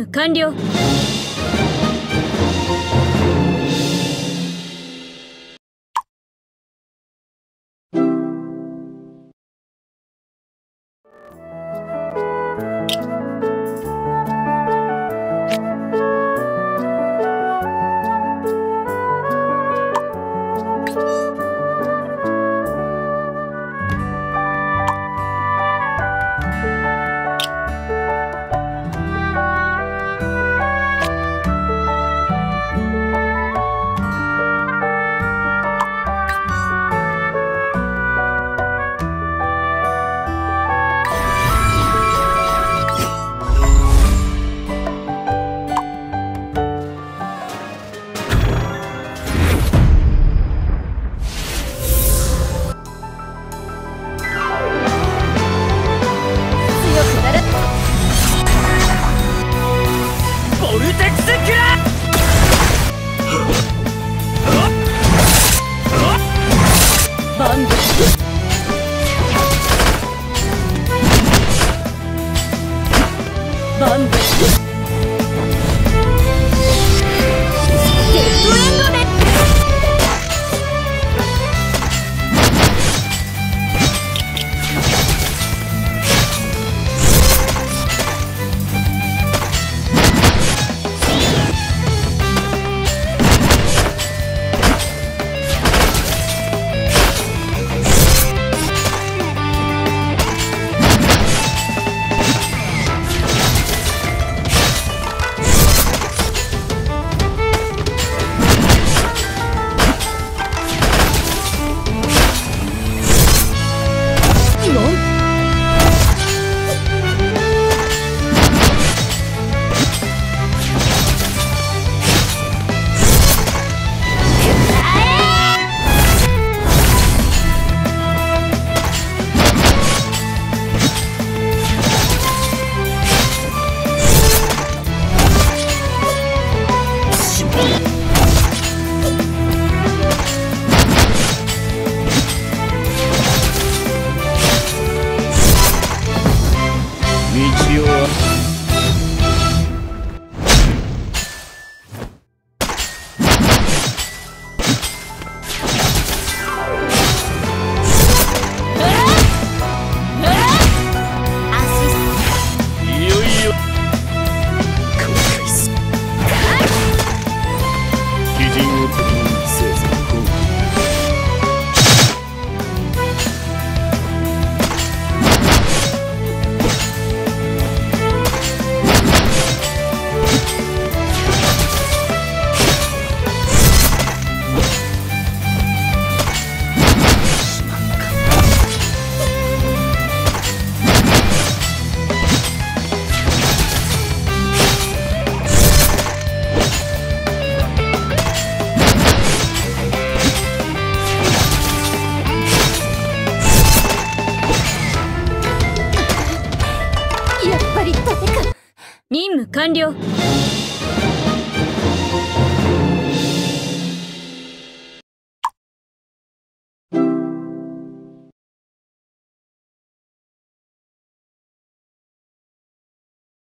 務完了。Fund you.